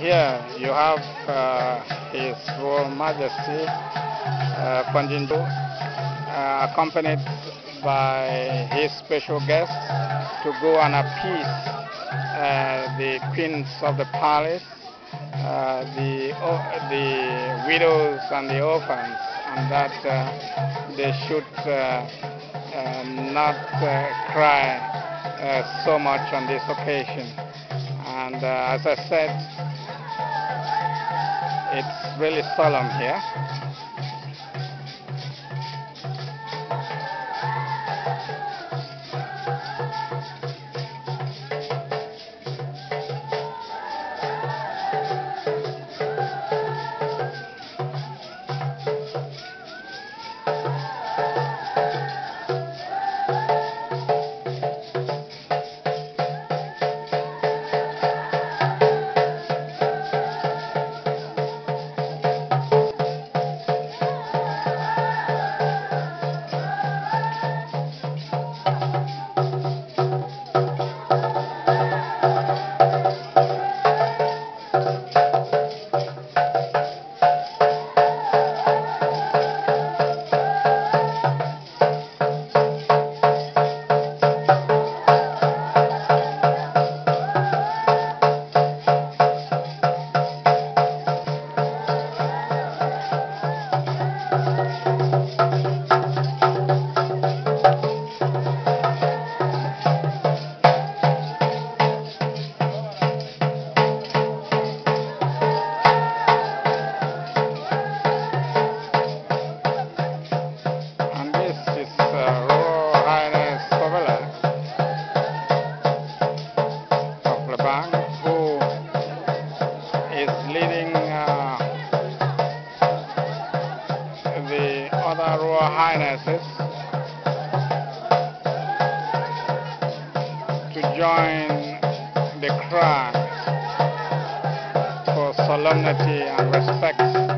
here you have uh, His Royal Majesty uh, uh, accompanied by his special guests to go and appease uh, the queens of the palace, uh, the, the widows and the orphans, and that uh, they should uh, not cry so much on this occasion. And as I said, it's really solemn here. Highnesses to join the crowd for solemnity and respect